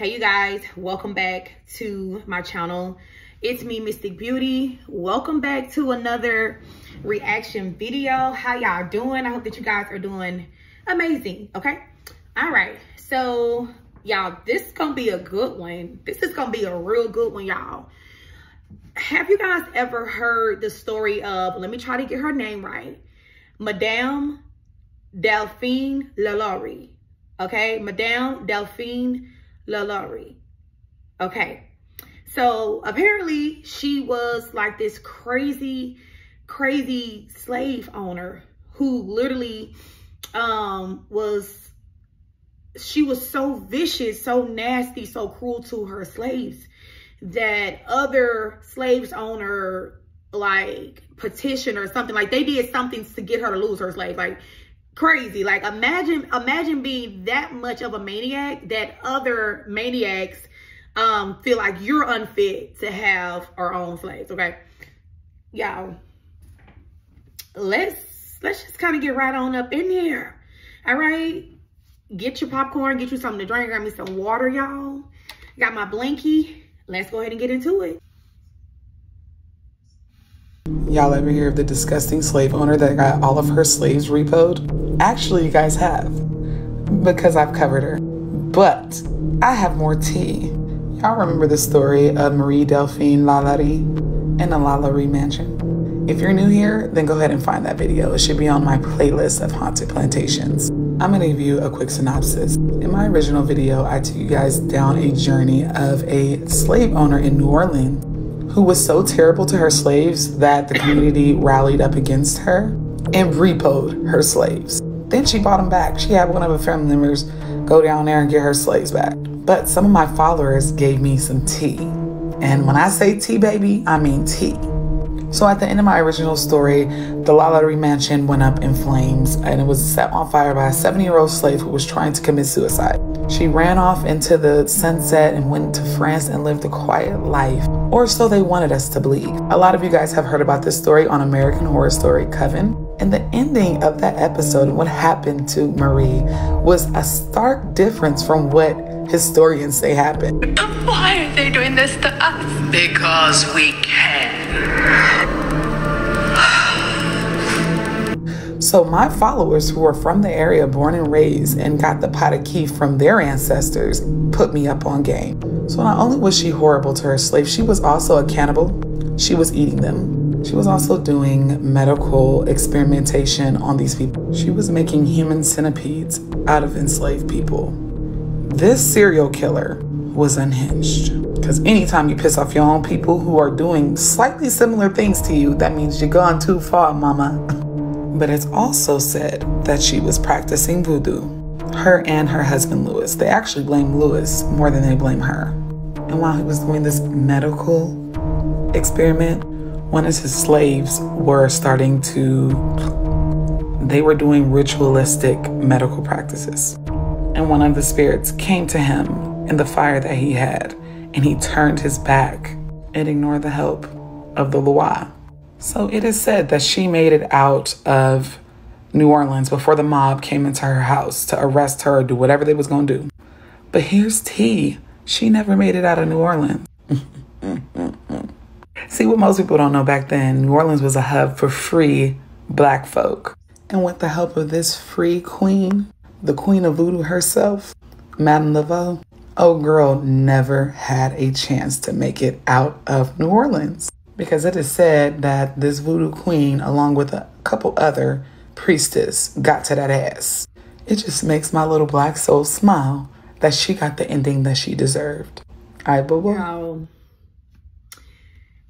Hey you guys, welcome back to my channel. It's me, Mystic Beauty. Welcome back to another reaction video. How y'all doing? I hope that you guys are doing amazing, okay? All right, so y'all, this is gonna be a good one. This is gonna be a real good one, y'all. Have you guys ever heard the story of, let me try to get her name right, Madame Delphine Lalaurie? Okay, Madame Delphine Lalaurie. Okay, so apparently she was like this crazy, crazy slave owner who literally um was, she was so vicious, so nasty, so cruel to her slaves that other slaves owner like petition or something like they did something to get her to lose her slave like crazy. Like imagine, imagine being that much of a maniac that other maniacs um, feel like you're unfit to have our own slaves. Okay, y'all. Let's let's just kind of get right on up in here. All right, get your popcorn, get you something to drink. Got me some water, y'all. Got my blankie. Let's go ahead and get into it. Y'all ever hear of the disgusting slave owner that got all of her slaves repoed? Actually, you guys have, because I've covered her. But I have more tea. Y'all remember the story of Marie Delphine Lalaurie in the Lalaurie mansion? If you're new here, then go ahead and find that video. It should be on my playlist of haunted plantations. I'm gonna give you a quick synopsis. In my original video, I took you guys down a journey of a slave owner in New Orleans who was so terrible to her slaves that the community rallied up against her and repoed her slaves. Then she bought them back. She had one of her family members go down there and get her slaves back. But some of my followers gave me some tea. And when I say tea, baby, I mean tea. So at the end of my original story, the La Lalaurie mansion went up in flames and it was set on fire by a 70 year old slave who was trying to commit suicide. She ran off into the sunset and went to France and lived a quiet life, or so they wanted us to believe. A lot of you guys have heard about this story on American Horror Story Coven. And the ending of that episode and what happened to Marie was a stark difference from what historians say happened. Why are they doing this to us? Because we can. So my followers who are from the area, born and raised, and got the pot of key from their ancestors, put me up on game. So not only was she horrible to her slaves, she was also a cannibal. She was eating them. She was also doing medical experimentation on these people. She was making human centipedes out of enslaved people. This serial killer was unhinged. Because anytime you piss off your own people who are doing slightly similar things to you, that means you're gone too far, mama. but it's also said that she was practicing voodoo. Her and her husband Louis. They actually blame Louis more than they blame her. And while he was doing this medical experiment, one of his slaves were starting to, they were doing ritualistic medical practices. And one of the spirits came to him in the fire that he had, and he turned his back and ignored the help of the Loa. So it is said that she made it out of New Orleans before the mob came into her house to arrest her or do whatever they was going to do. But here's tea. She never made it out of New Orleans. See, what most people don't know back then, New Orleans was a hub for free black folk. And with the help of this free queen, the queen of voodoo herself, Madame Laveau, oh girl never had a chance to make it out of New Orleans because it is said that this voodoo queen, along with a couple other priestess, got to that ass. It just makes my little black soul smile that she got the ending that she deserved. I boo boo.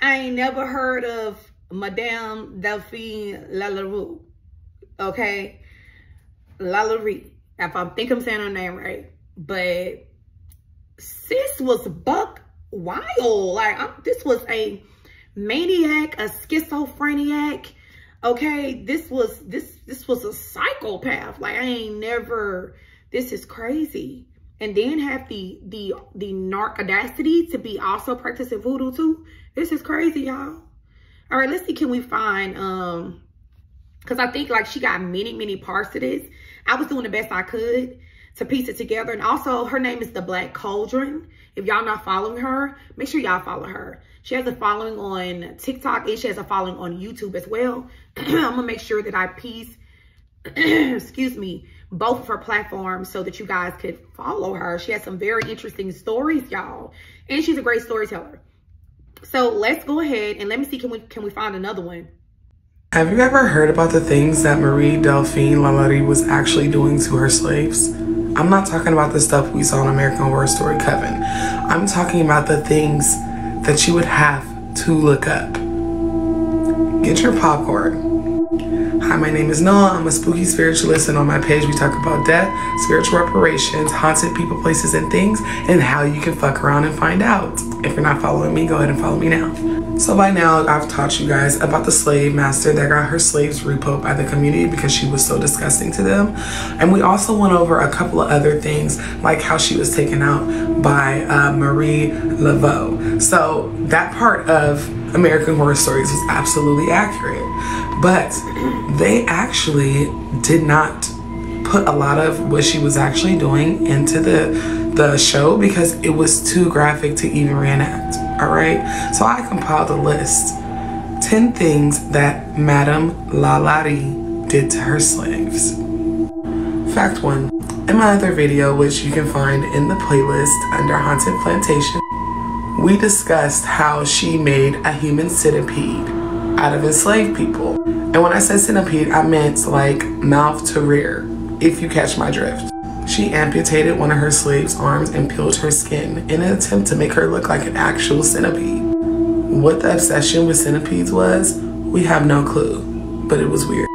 I ain't never heard of Madame Delphine Lalaurie. Okay, Lalaurie. If I think I'm saying her name right, but sis was buck wild. Like I'm, this was a maniac, a schizophrenic. Okay, this was this this was a psychopath. Like I ain't never. This is crazy. And then have the the the narc audacity to be also practicing voodoo too. This is crazy, y'all. All right, let's see. Can we find um? Because I think like she got many many parts to this. I was doing the best I could to piece it together. And also her name is the Black Cauldron. If y'all not following her, make sure y'all follow her. She has a following on TikTok and she has a following on YouTube as well. I'm gonna make sure that I piece, excuse me, both of her platforms so that you guys could follow her. She has some very interesting stories, y'all. And she's a great storyteller. So let's go ahead and let me see, can we, can we find another one? Have you ever heard about the things that Marie Delphine Lalaurie was actually doing to her slaves? I'm not talking about the stuff we saw in American Horror Story Coven. I'm talking about the things that you would have to look up. Get your popcorn. Hi, my name is Noah. I'm a spooky spiritualist, and on my page, we talk about death, spiritual reparations, haunted people, places, and things, and how you can fuck around and find out. If you're not following me, go ahead and follow me now. So, by now, I've taught you guys about the slave master that got her slaves repoed by the community because she was so disgusting to them. And we also went over a couple of other things, like how she was taken out by uh, Marie Laveau. So, that part of American Horror Stories was absolutely accurate. But they actually did not put a lot of what she was actually doing into the the show because it was too graphic to even reenact. All right, so I compiled a list 10 things that Madame Lalaurie did to her slaves. Fact one In my other video, which you can find in the playlist under Haunted Plantation, we discussed how she made a human centipede out of enslaved people. And when I said centipede, I meant like mouth to rear, if you catch my drift. She amputated one of her slave's arms and peeled her skin in an attempt to make her look like an actual centipede. What the obsession with centipedes was, we have no clue, but it was weird.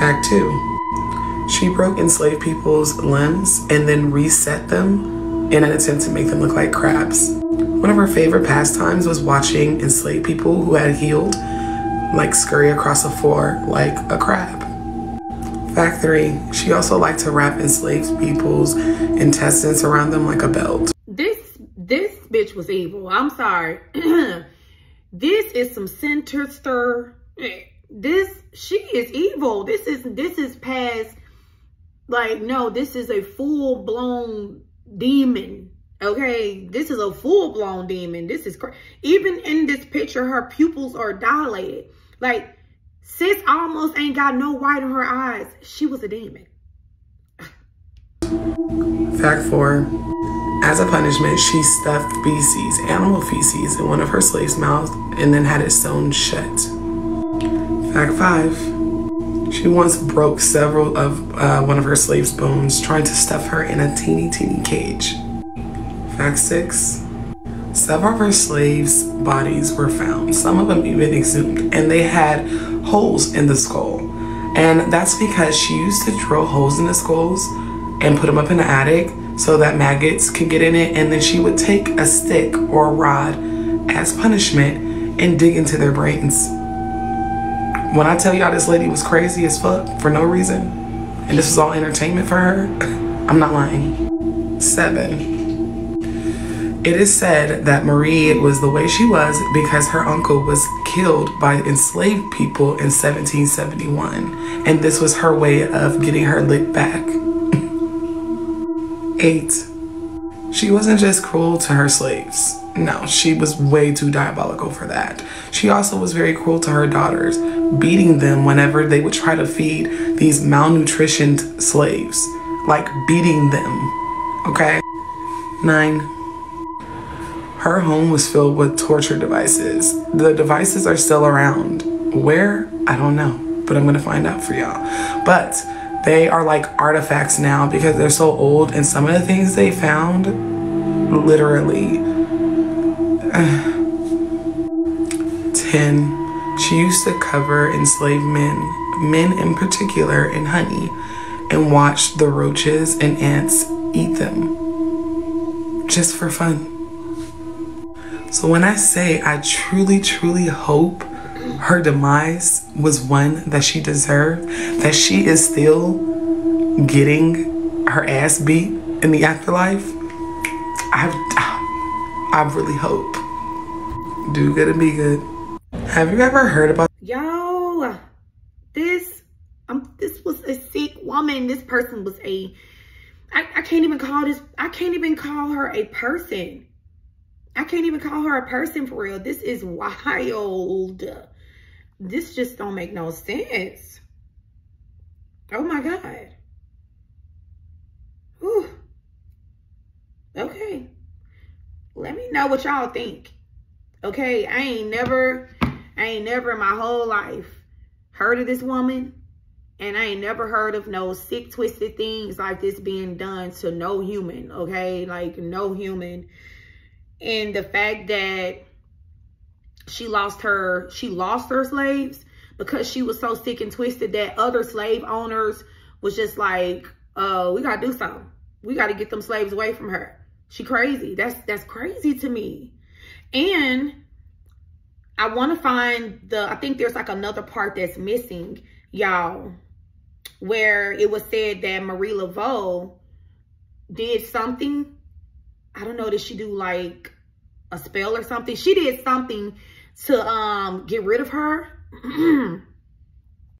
Fact two, she broke enslaved people's limbs and then reset them in an attempt to make them look like crabs. One of her favorite pastimes was watching enslaved people who had healed like scurry across the floor like a crab. Fact three, she also liked to wrap enslaved people's intestines around them like a belt. This this bitch was evil. I'm sorry. this is some sinister. This she is evil. This is this is past like no, this is a full blown demon. Okay, this is a full blown demon. This is crazy. even in this picture, her pupils are dilated. Like, sis almost ain't got no white in her eyes. She was a demon. Fact four. As a punishment, she stuffed feces, animal feces, in one of her slaves' mouths and then had it sewn shut. Fact five. She once broke several of uh, one of her slaves' bones trying to stuff her in a teeny, teeny cage. Fact six. Several of her slaves' bodies were found, some of them even exhumed, and they had holes in the skull. And that's because she used to drill holes in the skulls and put them up in the attic so that maggots could get in it. And then she would take a stick or a rod as punishment and dig into their brains. When I tell y'all this lady was crazy as fuck for no reason, and this was all entertainment for her, I'm not lying. Seven. It is said that Marie was the way she was because her uncle was killed by enslaved people in 1771, and this was her way of getting her lick back. 8. She wasn't just cruel to her slaves. No, she was way too diabolical for that. She also was very cruel to her daughters, beating them whenever they would try to feed these malnutritioned slaves. Like beating them. Okay? 9. Her home was filled with torture devices. The devices are still around. Where? I don't know, but I'm gonna find out for y'all. But they are like artifacts now because they're so old, and some of the things they found literally. 10. She used to cover enslaved men, men in particular, in honey and watch the roaches and ants eat them just for fun. So when I say I truly, truly hope her demise was one that she deserved, that she is still getting her ass beat in the afterlife, I, I really hope. Do good and be good. Have you ever heard about? Yo, this, um, this was a sick woman. This person was a I, I can't even call this, I can't even call her a person. I can't even call her a person for real. This is wild. This just don't make no sense. Oh my God. Whew. Okay. Let me know what y'all think. Okay, I ain't never, I ain't never in my whole life heard of this woman. And I ain't never heard of no sick, twisted things like this being done to no human, okay? Like, no human. And the fact that she lost her, she lost her slaves because she was so sick and twisted that other slave owners was just like, uh, we gotta do something. We gotta get them slaves away from her. She crazy. That's that's crazy to me. And I want to find the, I think there's like another part that's missing, y'all, where it was said that Marie Laveau did something. I don't know, did she do like a spell or something? She did something to um get rid of her.